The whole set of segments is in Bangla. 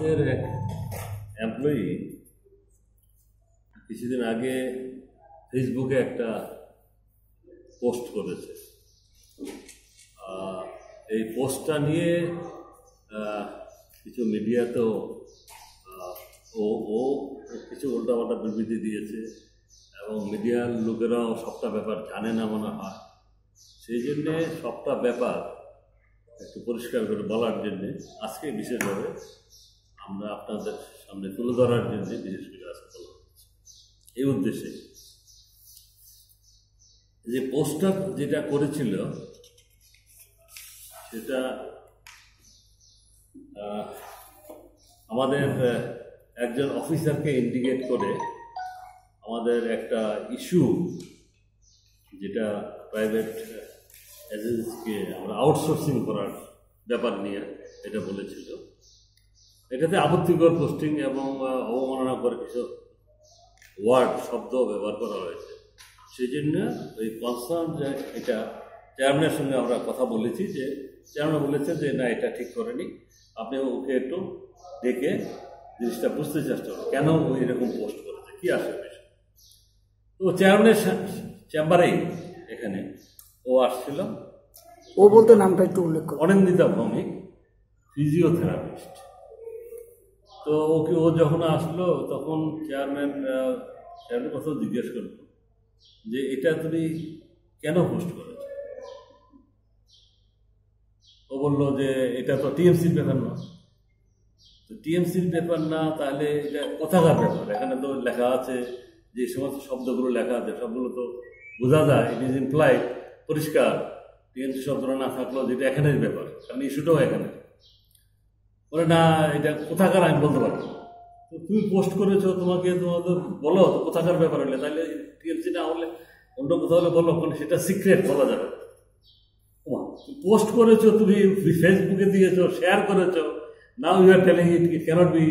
আমাদের এক এমপ্লয়ি কিছুদিন আগে ফেসবুকে একটা পোস্ট করেছে। এই পোস্টটা নিয়ে কিছু মিডিয়াতেও ও ও কিছু উল্টাপাল্টা বিবৃতি দিয়েছে এবং মিডিয়ার লোকেরাও সবটা ব্যাপার জানে না মনে হয়। সেই জন্যে সবটা ব্যাপার একটু পরিষ্কার করে বলার জন্যে আজকে বিশেষভাবে আমরা আপনাদের সামনে তুলে ধরার জন্যে বিশেষ করে আজকে এই উদ্দেশ্যে যে পোস্টার যেটা করেছিল, সেটা আমাদের একজন অফিসারকে ইন্ডিকেট করে আমাদের একটা ইস্যু যেটা প্রাইভেট এজেন্সিকে আমরা আউটসোর্সিং করার ব্যাপার নিয়ে এটা বলেছিল। এটাতে আপত্তিকর পোস্টিং এবং অবমাননা করে কিছু ওয়ার্ড শব্দ ব্যবহার করা হয়েছে। সেই জন্য ওই কনসার্ন যে এটা চেয়ারম্যানের সঙ্গে আমরা কথা বলেছি যে চেয়ারম্যান বলেছে যে না এটা ঠিক করেনি। আপনি ওকে একটু ডেকে জিনিসটা বুঝতে চেষ্টা করুন। কেন ও এরকম পোস্ট করেছে? কি আসে তো চেয়ারম্যানের চেম্বারেই এখানে ও আসছিল। ও বলতে নামটা একটু উল্লেখ অনিন্দিতা ভৌমিক ফিজিওথেরাপিস্ট। তো ওকে ও যখন আসলো, তখন চেয়ারম্যান চেয়ারম্যান কথা জিজ্ঞেস করল যে, এটা তুমি কেন পোস্ট করেছ? ও বলল যে, এটা তো টিএমসির ব্যাপার না। তো টিএমসির ব্যাপার না, তাহলে এটা কথাকার ব্যাপার। এখানে তো লেখা আছে যে সমস্ত শব্দগুলো লেখা আছে, সবগুলো তো বোঝা যায় ইট ইজ ইমপ্লাইড পরিষ্কার। টিএমসি শব্দটা না থাকলেও যেটা এখানের ব্যাপার, কারণ ইস্যুটাও এখানে। বলে, না, এটা কোথাকার আমি বলতে পারব। তো তুমি পোস্ট করেছ, তোমাকে তোমাদের বলো কোথাকার ব্যাপার হলে? তাহলে টিএমসি না হলে অন্য কোথাও হলে বলো কারণ সেটা সিক্রেট বলা যাবে। পোস্ট করেছ, তুমি ফেসবুকে দিয়েছ, শেয়ার করেছ, now you are telling it it cannot be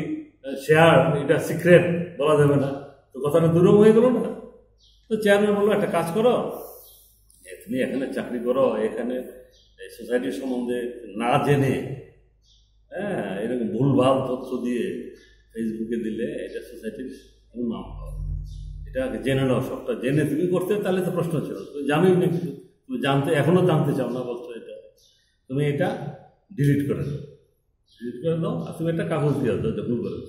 share, এটা সিক্রেট বলা যাবে না। তো কথাটা দুরম হয়ে গেল না? তো চেয়ারম্যান বলল, একটা কাজ করো তুমি এখানে চাকরি করো, এখানে সোসাইটির সম্বন্ধে না জেনে হ্যাঁ এরকম ভুলভাল তথ্য দিয়ে ফেসবুকে দিলে এটা সোসাইটির নাম হবে এটা জেনে নাও, সবটা জেনে তুমি করতে তাহলে তো প্রশ্ন ছিল। তুমি জানোই না কিছু। তুমি জানতে, এখনও জানতে চাও না বলছো এটা। তুমি এটা ডিলিট করে দাও। ডিলিট করে দাও আর তুমি একটা কাগজ দিয়ে দাও যে ভুল করেছ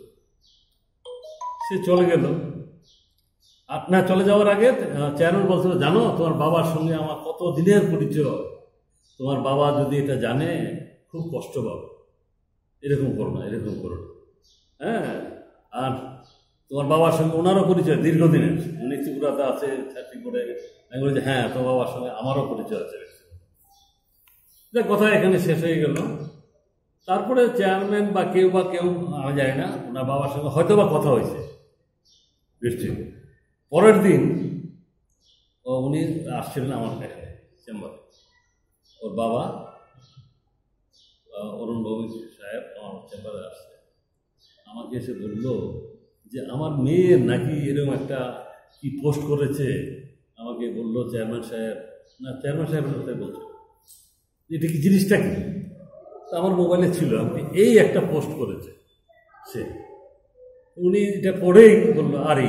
সে চলে গেল। আর না, চলে যাওয়ার আগে চেয়ারম্যান বলছিল, জানো, তোমার বাবার সঙ্গে আমার কত দিনের পরিচয় তোমার বাবা যদি এটা জানে, খুব কষ্ট পাবে। এরকম করো না, এরকম করো না। হ্যাঁ? আর তোমার বাবার সঙ্গে ওনারও পরিচয় দীর্ঘদিনের। উনি ত্রিপুরাতে আছে, চাকরি করে। আমি বলছি হ্যাঁ তোমার বাবার সঙ্গে আমারও পরিচয় আছে। যে কথা এখানে শেষ হয়ে গেল। তারপরে চেয়ারম্যান বা কেউ বা কেউ, আমি জানি না, ওনার বাবার সঙ্গে হয়তো বা কথা হয়েছে। নিশ্চয়ই পরের দিন উনি আসছিলেন আমার এখানে চেম্বারে। ওর বাবা অরুণ ভৌমিক সাহেব আমার চেম্বারে আসছে। আমাকে এসে বলল যে, আমার মেয়ে নাকি এরকম একটা কি পোস্ট করেছে? আমাকে বলল, চেয়ারম্যান সাহেব। না, চেয়ারম্যান সাহেবের কথাই বলছে। এটা কি জিনিসটা কি? তা আমার মোবাইলে ছিল আমি এই একটা পোস্ট করেছে। সে, উনি এটা পড়েই বলল, আরে,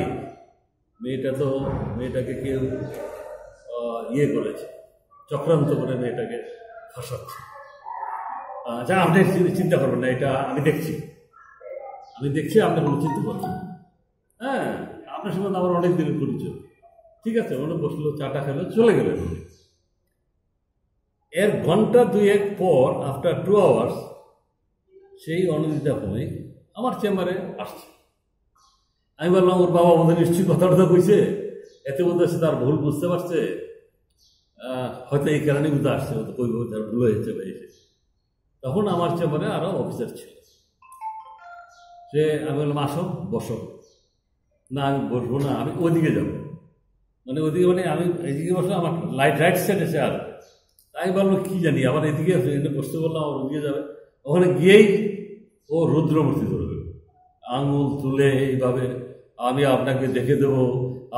মেয়েটা তো, মেয়েটাকে কেউ ইয়ে করেছে, চক্রান্ত করে মেয়েটাকে ফাঁসাচ্ছে। আচ্ছা আপনি চিন্তা করবেন না, এটা আমি দেখছি। আমি দেখছি, আপনি কোনো চিন্তা না। হ্যাঁ আপনার সঙ্গে আমার অনেক দিনের পরিচয়। ঠিক আছে ওখানে বসল, চাটা খেলো, চলে গেলেন। এর ঘণ্টা দুয়েক পর আফটার টু আওয়ার্স সেই অনিন্দিতা ভূমি আমার চেম্বারে আসছে। আমি বললাম, ওর বাবা বোধহয় নিশ্চয়ই কথা টথা কইছে। এতে বোধ সে তার ভুল বুঝতে পারছে। হয়তো এই কারণে বুঝতে আসছে হয়তো কই তার ভুল হয়েছে বা এসে তখন আমার চেম্বারে আরও অফিসার ছিল। সে আমি বললাম, আসো, বসো। না, আমি বসবো না, আমি ওইদিকে যাব। মানে ওদিকে মানে আমি এইদিকে বসলে আমার লাইট রাইট সাইড এসে আর তাই বলল, কি জানি? আবার এদিকে বসতে বললাম আমার ওদিকে যাবে। ওখানে গিয়েই ও রুদ্রমূর্তি ধরবে আঙুল তুলে এইভাবে, আমি আপনাকে দেখে দেব।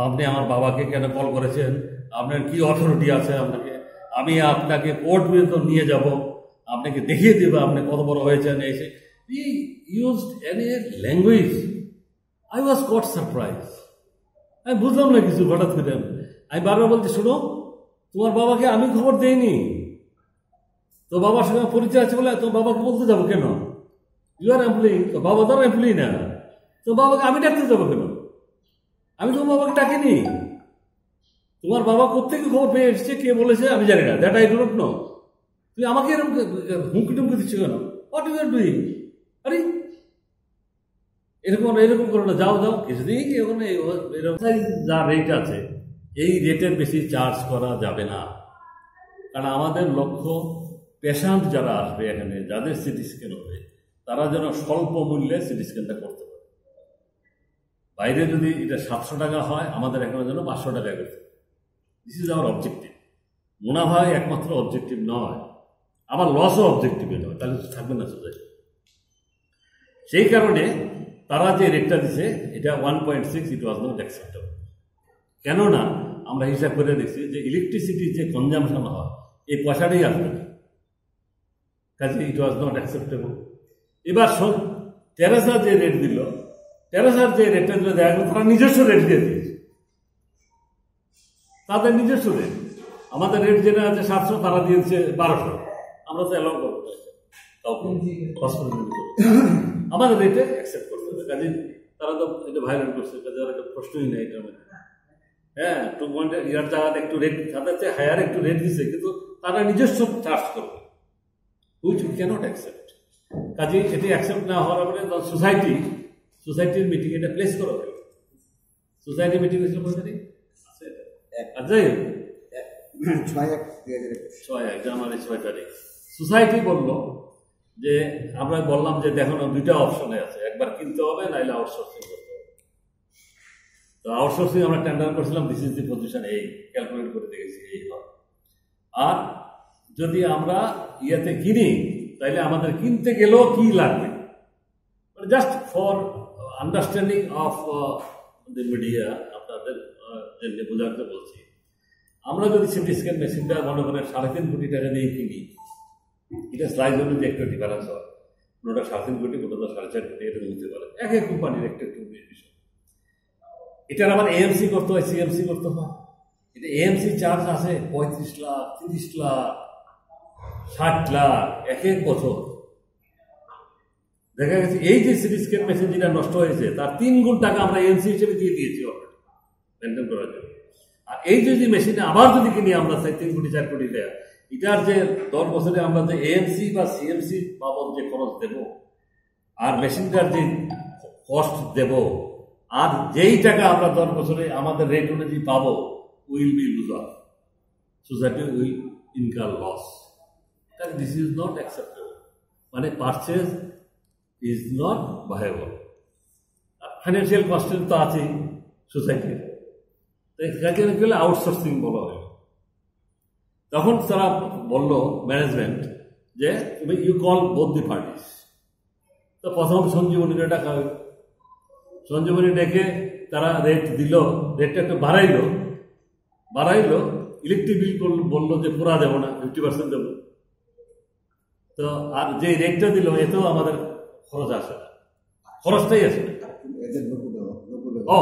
আপনি আমার বাবাকে কেন কল করেছেন? আপনার কি অথরিটি আছে আপনাকে? আমি আপনাকে কোর্ট পর্যন্ত নিয়ে যাব। আপনাকে দেখিয়ে দেবে আপনি কত বড় হয়েছেন এসে he used any language. I was caught surprised. আমি বুঝলাম না কিছু, হঠাৎ করে। আমি বারবার বলছি, শুনো, তোমার বাবাকে আমি খবর দেইনি। তো বাবার সঙ্গে পরিচয় আছে বলে তো বাবাকে বলতে যাব কেন? ইউ আর এমপ্লয়ি তো বাবা তো এমপ্লয়ি না। তো বাবাকে আমি ডাকতে যাব কেন? আমি তোমার বাবাকে ডাকিনি। তোমার বাবা কোথেকে খবর পেয়ে এসছে, কে বলেছে আমি জানি না। দ্যাট আই ডোন্ট নো তুই আমাকে এরকম হুমকি টুমকি দিচ্ছ কেন? হোয়াট ইউ আর ডুইং আরে, এরকম এরকম করো না, যাও যাও। কিছুদিন ওখানে এরকম যা রেট আছে, এই রেটের বেশি চার্জ করা যাবে না। কারণ আমাদের লক্ষ্য পেশেন্ট যারা আসবে এখানে, যাদের সিটি স্ক্যান হবে, তারা যেন স্বল্প মূল্যে সিটি স্ক্যানটা করতে পারে। বাইরে যদি এটা সাতশো টাকা হয়, আমাদের এখানে যেন পাঁচশো টাকা করতে দিস ইজ আওয়ার অবজেক্টিভ মুনাফাই একমাত্র অবজেক্টিভ নয়। আবার লসও অবজেক্টিভে নয় তাহলে তো থাকবে না সোসাইটি সেই কারণে তারা যে রেটটা দিছে, এটা one point six it was not acceptable কেননা, আমরা হিসাব করে দেখছি যে ইলেকট্রিসিটির যে কনজামশন হয়, এই পয়সাটাই আসবে না। কাজে ইট ওয়াজ নট অ্যাকসেপ্টেবল এবার শোন টেরেসা যে রেট দিল টেরেসার যে রেটটা দিল, দেখা গেল তারা নিজস্ব রেট দিয়ে দিয়েছে। তাদের নিজস্ব রেট আমাদের রেট যেটা আছে, সাতশো, তারা দিয়েছে বারোশো। আমরা তো অ্যালাউ করব। না। কাউকে হসপিটাল আমাদের রেটে অ্যাকসেপ্ট করতে হবে। কাজে তারা তো এটা ভাইরাল করছে কাজে আর একটা প্রশ্নই নেই এটার মধ্যে। হ্যাঁ টু পয়েন্ট ইয়ার জায়গাতে একটু রেট তাদের চেয়ে হায়ার একটু রেট দিছে কিন্তু তারা নিজস্ব চার্জ করবে। হুইচ উই ক্যানট অ্যাকসেপ্ট কাজে এটি অ্যাকসেপ্ট না হওয়ার পরে সোসাইটি সোসাইটির মিটিং এটা প্লেস করা হবে সোসাইটি মিটিং হয়েছিল তারিখ? আছে যাই হোক ছয় এক ছয় এক জানুয়ারি ছয় তারিখ। সোসাইটি বলল যে, আমরা বললাম যে দেখো না, দুইটা অপশনে আছে। একবার কিনতে হবে, নাইলে আউটসোর্সিং করতে হবে। তো আউটসোর্সিং আমরা টেন্ডার করছিলাম দিস ইজ দি পজিশন এই ক্যালকুলেট করে দেখেছি এই হয় আর যদি আমরা ইয়েতে কিনি, তাইলে আমাদের কিনতে গেলেও কি লাগবে? Just for understanding of the media আপনাদের জন্য বোঝাতে বলছি। আমরা যদি সিটি স্ক্যান মেশিনটা মনে করেন সাড়ে তিন কোটি টাকা দিয়ে কিনি এটা স্লাইজ অনুযায়ী একটু ডিফারেন্স হয় কোনোটা সাড়ে তিন কোটি কোনোটা সাড়ে চার কোটি এরকম হতে পারে এক এক কোম্পানির একটা একটু বিষয় এটার আবার এএমসি করতে হয় সিএমসি করতে হয়। এটা এএমসি চার্জ আছে, পঁয়ত্রিশ লাখ, তিরিশ লাখ, ষাট লাখ, এক এক বছর। দেখা গেছে, এই যে সিটি স্ক্যান মেশিন যেটা নষ্ট হয়েছে, তার তিন গুণ টাকা আমরা এএমসি হিসেবে দিয়ে দিয়েছি মেনটেন করার জন্য। আর এই যে যে মেশিনে আবার যদি কিনি, আমরা সেই তিন কোটি, চার কোটি টাকা এটার যে দশ বছরে আমরা যে এএমসি বা সিএমসি বাবদ যে খরচ দেব, আর মেশিনটার যে কস্ট দেব, আর যেই টাকা আমরা দশ বছরে আমাদের রেট অনুযায়ী পাবো will be loser society will incur loss this is not acceptable মানে purchase is not viable financial কস্টের তো আছেই সোসাইটির গেলে আউটসোর্সিং বলা হয়? তখন তারা বলল ম্যানেজমেন্ট যে তুমি you call both the parties তো প্রথম সঞ্জীবনীটা ডাকা হইল সঞ্জীবনী ডেকে তারা রেট দিল রেটটা একটু বাড়াইলো। বাড়াইলো ইলেকট্রিক বিল বলল যে পুরা দেবো না ফিফটি পার্সেন্ট দেবো। তো আর যে রেটটা দিল এতেও আমাদের খরচ আসে না। খরচটাই আসে না। ও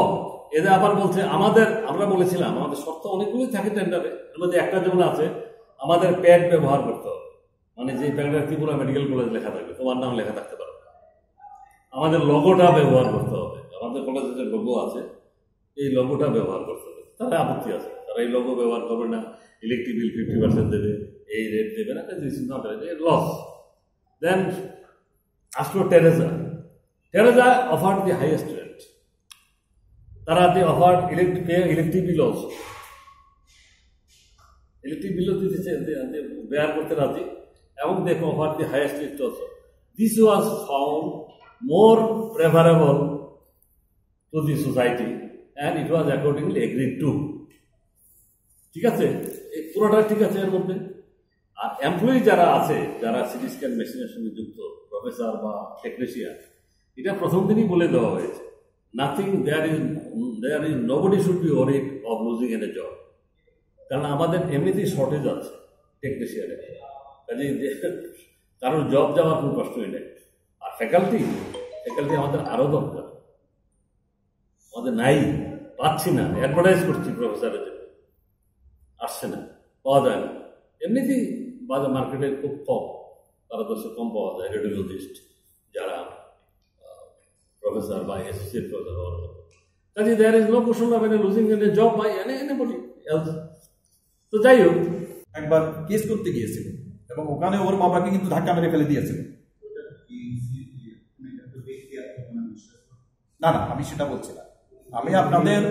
এদের আবার বলছে, আমাদের আমরা বলেছিলাম, আমাদের শর্ত অনেকগুলোই থাকে টেন্ডারে এর মধ্যে একটা যেমন আছে, আমাদের প্যাড ব্যবহার করতে হবে। মানে যে প্যাডটা ত্রিপুরা মেডিকেল কলেজ লেখা থাকবে, তোমার নাম লেখা থাকতে পারবে আমাদের লগোটা ব্যবহার করতে হবে। আমাদের কলেজে যে লোগো আছে, এই লগোটা ব্যবহার করতে হবে। তারা আপত্তি আছে। তারা এই লগো ব্যবহার করবে না। ইলেকট্রিক বিল ফিফটি পার্সেন্ট দেবে, এই রেট দেবে না this is not loss then আসলো Teresa Teresa offer the highest rate তারা they offer electric electric bill also electric বিলও দিতেছে বেয়ার করতে রাজি। এবং দেখো, offer the highest rate also this was found more preferable to the society and it was accordingly agreed to ঠিক আছে? এই পুরোটা ঠিক আছে এর মধ্যে? আর এমপ্লয়ি যারা আছে, যারা সিটি স্ক্যান মেশিনের সঙ্গে যুক্ত প্রফেসর বা টেকনিশিয়ান এটা প্রথম দিনই বলে দেওয়া হয়েছে। Nothing there there is nobody should be worried of losing an a job কারণ আমাদের এমনিতেই শর্টেজ আছে টেকনিশিয়ানের কাজে কারণ জব যাওয়ার কোনো কষ্টই নেই। আর ফ্যাকাল্টি ফ্যাকাল্টি আমাদের আরও দরকার। আমাদের নাই, পাচ্ছি না। অ্যাডভার্টাইজ করছি প্রফেসরের জন্য। আসছে না, পাওয়া যায় না। এমনিতেই বাজার মার্কেটে খুব কম তারা ভারতবর্ষে কম পাওয়া যায়। রেডিওলজিস্ট যারা প্রফেসর বা অ্যাসোসিয়েট প্রফেসর হওয়ার মতো কাজে there is no question of any losing any job by any any বলি তো যাই হোক। একবার কেস করতে গিয়েছিল এবং ওখানে ওর বাবাকে কিন্তু ধাক্কা মেরে ফেলে দিয়েছিল না না আমি সেটা বলছি না। আমি আপনাদের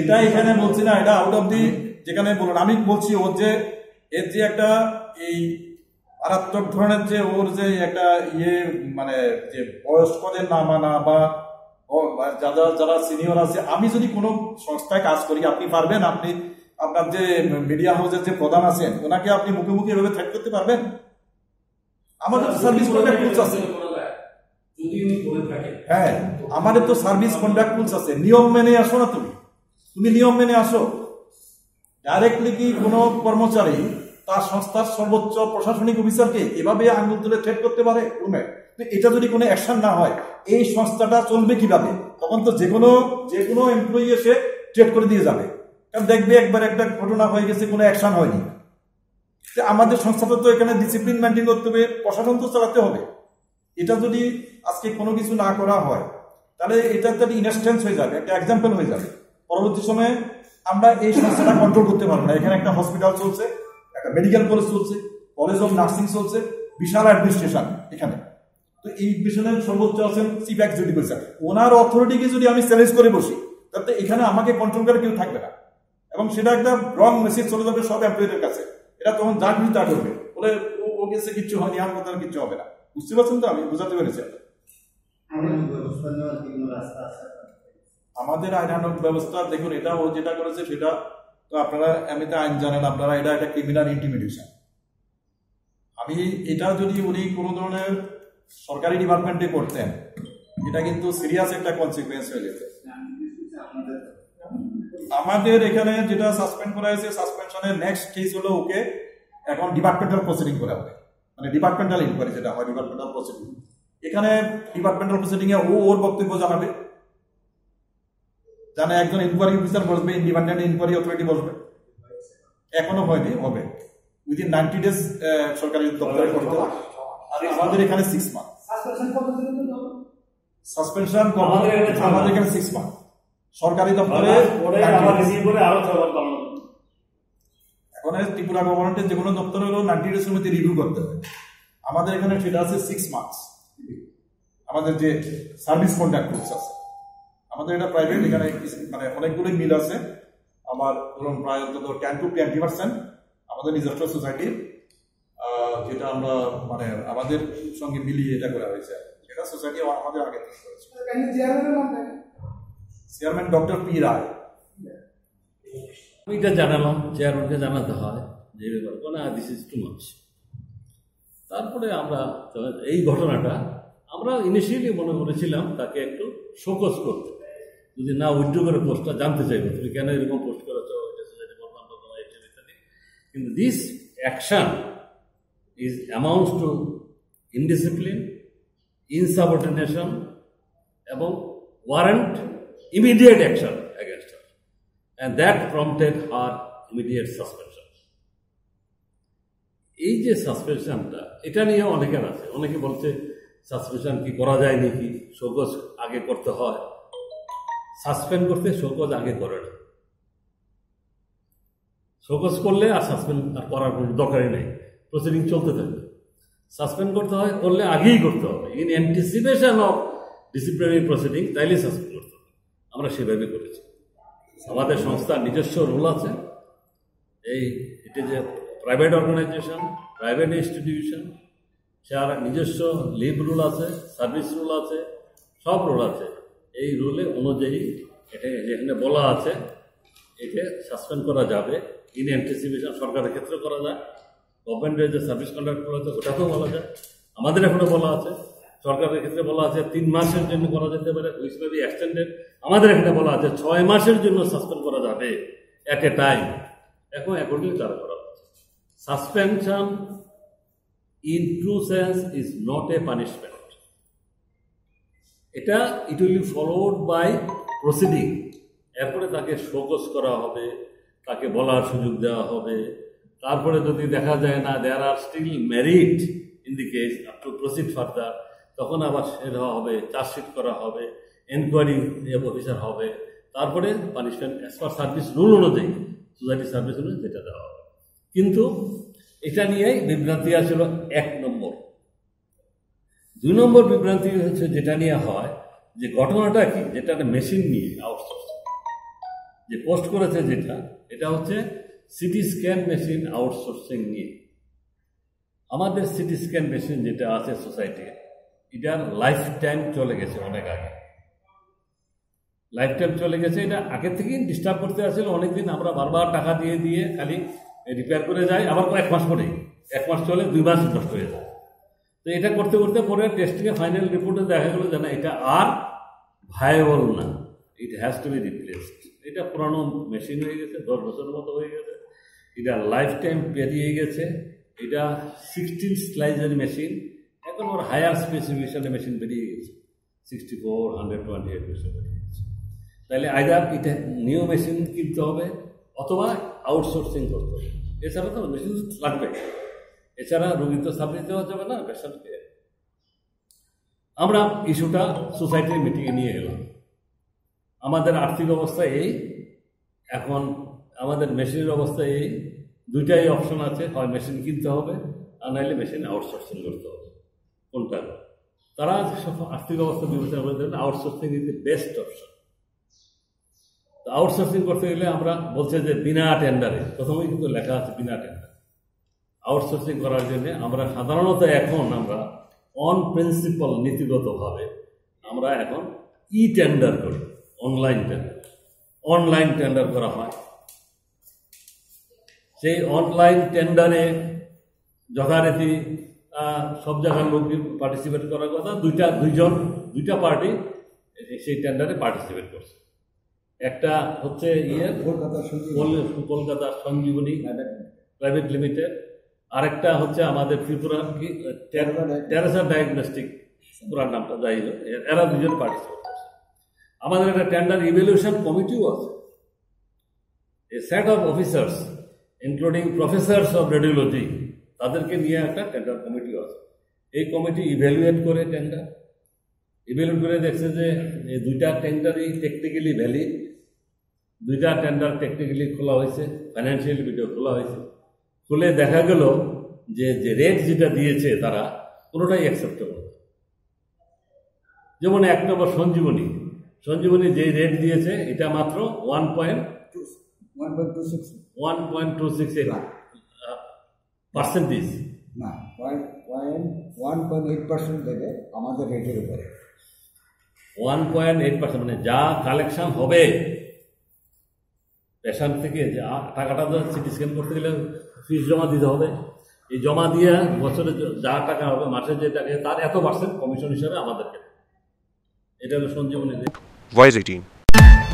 এটা এখানে বলছি না এটা আউট অফ দি যেখানে বলুন আমি বলছি ওর যে এর যে একটা এই মারাত্মক ধরনের যে ওর যে একটা ইয়ে মানে যে বয়স্কদের না মানা বা যারা যারা সিনিয়র আছে আমি যদি কোনো সংস্থায় কাজ করি আপনি পারবেন? আপনি আপনার যে মিডিয়া হাউসের যে প্রধান আছেন ওনাকে আপনি মুখে মুখে এভাবে থ্রেট করতে পারবেন? আমাদের সার্ভিস কন্ট্রাক্ট রুলস আছে। হ্যাঁ আমাদের তো সার্ভিস কন্ডাক্ট রুলস আছে। নিয়ম মেনে আসো না তুমি। তুমি নিয়ম মেনে আসো। ডাইরেক্টলি কি কোনো কর্মচারী তার সংস্থার সর্বোচ্চ প্রশাসনিক অফিসারকে এভাবে আঙ্গুল তুলে থ্রেট করতে পারে রুমে? তো এটা যদি কোনো অ্যাকশন না হয়, এই সংস্থাটা চলবে কীভাবে? তখন তো যে কোনো যে কোনো এমপ্লয়ি এসে ট্রেড করে দিয়ে যাবে। কারণ দেখবে একবার একটা ঘটনা হয়ে গেছে, কোনো অ্যাকশন হয়নি। তো আমাদের সংস্থাটা তো এখানে ডিসিপ্লিন মেনটেন করতে হবে, প্রশাসন তো চালাতে হবে। এটা যদি আজকে কোনো কিছু না করা হয়, তাহলে এটা একটা ইনস্টেন্স হয়ে যাবে, একটা এক্সাম্পল হয়ে যাবে। পরবর্তী সময়ে আমরা এই সমস্যাটা কন্ট্রোল করতে পারব না। এখানে একটা হসপিটাল চলছে মেডিকেল কলেজ চলছে কলেজ অফ নার্সিং চলছে বিশাল অ্যাডমিনিস্ট্রেশন এখানে। তো এই মিশনের সর্বোচ্চ আছেন চিফ এক্সিকিউটিভ অফিসার ওনার অথরিটিকে যদি আমি চ্যালেঞ্জ করে বসি তাতে এখানে আমাকে কন্ট্রোল করে কেউ থাকবে না। এবং সেটা একটা রং মেসেজ চলে যাবে সব এমপ্লয়ীদের কাছে। এটা তখন যা কিছু তা করবে। বলে ও গেছে কিচ্ছু হয়নি আমার কথা কিচ্ছু হবে না। বুঝতে পারছেন তো? আমি বোঝাতে পেরেছি আমাদের আইনানুক ব্যবস্থা দেখুন এটা ও যেটা করেছে সেটা তো আপনারা এমনিতে আইন জানেন, আপনারা, এটা একটা ক্রিমিনাল ইন্টিমিডেশন আমি এটা যদি উনি কোনো ধরনের সরকারি ডিপার্টমেন্টে করতেন, এটা কিন্তু সিরিয়াস একটা কনসিকুয়েন্স হয়ে যেত। আমাদের এখানে যেটা সাসপেন্ড করা হয়েছে সাসপেনশনের নেক্সট কেস হলো ওকে এখন ডিপার্টমেন্টাল প্রসিডিং করা হবে। মানে ডিপার্টমেন্টাল ইনকোয়ারি যেটা হয় ডিপার্টমেন্টাল প্রসিডিং এখানে ডিপার্টমেন্টাল প্রসিডিং এ ও ওর বক্তব্য জানাবে। জানে একজন ইনকোয়ারি অফিসার বসবে ইন্ডিপেন্ডেন্ট ইনকোয়ারি অথরিটি বসবে। এখনও হয়নি হবে। উইদিন নাইনটি ডেজ সরকারি দপ্তরে করতে হবে। আর আমাদের এখানে সিক্স মান্থ সাসপেনশন আমাদের এখানে সিক্স মান্থ সরকারি দপ্তরে পরে 90 আবার days। রিসিভ করে আরও ছয় বার পালন এখন ত্রিপুরা গভর্নমেন্টের যে কোনো দপ্তর হলো নাইনটি ডেজ মধ্যে রিভিউ করতে হবে। আমাদের এখানে সেটা আছে সিক্স মান্থস আমাদের যে সার্ভিস কন্ট্রাক্ট রুলস আছে। আমাদের এটা প্রাইভেট এখানে মানে অনেকগুলোই মিল আছে। আমার ধরুন প্রায় অন্তত টেন টু টোয়েন্টি পার্সেন্ট আমাদের নিজস্ব সোসাইটির যেটা আমরা মানে আমাদের সঙ্গে মিলিয়ে এটা করা হয়েছে। সেটা সোসাইটি আমাদের আগে থেকে করেছে। চেয়ারম্যান ডক্টর পি রায় আমি এটা জানালাম চেয়ারম্যানকে জানাতে হয় যে ব্যাপার না দিস ইজ টু মাচ তারপরে আমরা এই ঘটনাটা আমরা ইনিশিয়ালি মনে করেছিলাম তাকে একটু শোকজ করতে। যদি না উইথড্র করে পোস্টটা জানতে চাইব, তুমি কেন এরকম পোস্ট করেছ ইত্যাদি কিন্তু this action is amounts to indiscipline insubordination এবং warrant immediate action against her and that prompted her immediate suspension. এই যে সাসপেনশনটা এটা নিয়ে অনেকের আছে। অনেকে বলছে সাসপেনশন কি করা যায় নাকি? শোকজ আগে করতে হয়। সাসপেন্ড করতে শোকজ আগে করে না। শোকজ করলে আর সাসপেন্ড আর করার কোনো দরকারই নেই। প্রসিডিং চলতে থাকবে। সাসপেন্ড করতে হয়, করলে আগেই করতে হবে। In anticipation of disciplinary proceeding তাইলে সাসপেন্ড করতে হবে। আমরা সেভাবে করেছি। আমাদের সংস্থার নিজস্ব রুল আছে। এই, এটি যে প্রাইভেট অর্গানাইজেশন প্রাইভেট ইনস্টিটিউশন যার নিজস্ব লিভ রুল আছে সার্ভিস রুল আছে, সব রুল আছে। এই রুলে অনুযায়ী এটা যেখানে বলা আছে, একে সাসপেন্ড করা যাবে। ইন অ্যান্টিসিপেশন সরকারের ক্ষেত্রে করা যায়। গভর্নমেন্টের যে সার্ভিস কন্ডাক্ট করা আছে, ওটাকেও বলা যায়। আমাদের এখনও বলা আছে, সরকারের ক্ষেত্রে বলা আছে, তিন মাসের জন্য করা যেতে পারে উইচ মে এক্সটেন্ডেড আমাদের এখানে বলা আছে, ছয় মাসের জন্য সাসপেন্ড করা যাবে অ্যাট এ টাইম এখন অ্যাকর্ডিং তারা করা suspension in true sense is not a punishment এটা it will be followed by proceeding এরপরে তাকে শোকস করা হবে, তাকে বলার সুযোগ দেওয়া হবে। তারপরে যদি দেখা যায় না there are still merit in the case to proceed further তখন আবার সে দেওয়া হবে চার্জশিট করা হবে এনকোয়ারি অফিসার হবে। তারপরে punishment as per service rule অনুযায়ী সোসাইটি সার্ভিস অনুযায়ী যেটা দেওয়া হবে। কিন্তু এটা নিয়েই বিভ্রান্তি আসলে এক দুই নম্বর বিভ্রান্তি হচ্ছে যেটা নিয়ে হয়, যে ঘটনাটা কি? যেটা একটা মেশিন নিয়ে আউটসোর্স যে পোস্ট করেছে যেটা, এটা হচ্ছে সিটি স্ক্যান মেশিন আউটসোর্সিং নিয়ে। আমাদের সিটি স্ক্যান মেশিন যেটা আছে সোসাইটি এটার লাইফ টাইম চলে গেছে অনেক আগে। লাইফ টাইম চলে গেছে, এটা আগের থেকেই ডিস্টার্ব করতে আসছিল, অনেকদিন আমরা বারবার টাকা দিয়ে দিয়ে খালি রিপেয়ার করে যাই, আবার এক মাস পরেই। এক মাস চলে, দুই মাস নষ্ট হয়ে যায়। তো এটা করতে করতে পরে টেস্টিংয়ে ফাইনাল রিপোর্টে দেখা গেলো যে না, এটা আর ভায়াবল না। It has to be replaced এটা পুরানো মেশিন হয়ে গেছে, দশ বছরের মতো হয়ে গেছে। এটা লাইফ টাইম পেরিয়ে গেছে। এটা সিক্সটিন স্লাইজের মেশিন এখন ওর হায়ার স্পেসিফিকেশনের মেশিন বেরিয়ে গেছে। Sixty four hundred twenty eight machine বেরিয়ে গেছে। তাহলে আইদার এটা নিউ মেশিন কিনতে হবে অথবা আউটসোর্সিং করতে হবে। এছাড়া তো মেশিন লাগবে এছাড়া রোগী তো সার্ভিস দেওয়া যাবে না, পেশেন্টকে। আমরা ইস্যুটা সোসাইটির মিটিংয়ে নিয়ে গেলাম আমাদের আর্থিক অবস্থা এই, এখন আমাদের মেশিনের অবস্থা এই, দুইটাই অপশন আছে, হয় মেশিন কিনতে হবে, আর নাহলে মেশিন আউটসোর্সিং করতে হবে। কোনটা? তারা সব আর্থিক অবস্থা বিবেচনা করে দেবেন outsourcing is the best option তো আউটসোর্সিং করতে গেলে আমরা বলছে যে বিনা টেন্ডারে প্রথমেই কিন্তু লেখা আছে বিনা টেন্ডার আউটসোর্সিং করার জন্য আমরা সাধারণত এখন আমরা অন প্রিন্সিপাল নীতিগতভাবে আমরা এখন ই টেন্ডার করি অনলাইন টেন্ডার অনলাইন টেন্ডার করা হয়। সেই অনলাইন টেন্ডারে যথারীতি সব জায়গার লোক পার্টিসিপেট করার কথা? দুইটা দুইজন দুইটা পার্টি সেই টেন্ডারে পার্টিসিপেট করছে। একটা হচ্ছে ইয়ে কলকাতা শুধু কল- কলকাতার সঞ্জীবনী প্রাইভেট লিমিটেড আরেকটা হচ্ছে আমাদের ত্রিপুরা টেরেসা ডায়াগনস্টিক পুরার নামটা যাই হোক এরা দুজন পার্টিসিপেট আমাদের একটা টেন্ডার ইভ্যালুয়েশন কমিটিও আছে। A set of officers including professors of radiology তাদেরকে নিয়ে একটা টেন্ডার কমিটিও আছে। এই কমিটি ইভ্যালুয়েট করে টেন্ডার ইভ্যালুয়েট করে দেখছে যে এই দুইটা টেন্ডারই টেকনিক্যালি ভ্যালিড দুইটা টেন্ডার টেকনিক্যালি খোলা হয়েছে ফাইন্যান্সিয়াল ভিডিও খোলা হয়েছে। খুলে দেখা গেল যে যে রেট যেটা দিয়েছে তারা কোনোটাই অ্যাকসেপ্টেবল যেমন এক নম্বর সঞ্জীবনী। সঞ্জীবনী যেই রেট দিয়েছে এটা মাত্র one point one point two six one point two six percentage না point point one point eight percent দেবে আমাদের রেটের উপরে। ওয়ান পয়েন্ট এইট পার্সেন্ট মানে যা কালেকশন হবে। পেশেন্ট থেকে যা টাকাটা তো সিটি স্ক্যান করতে গেলে ফিস জমা দিতে হবে। এই জমা দিয়ে বছরে যা টাকা হবে, মাসে যে টাকা তার এত পার্সেন্ট কমিশন হিসাবে আমাদেরকে এটা হলো সঞ্জীবনী 18.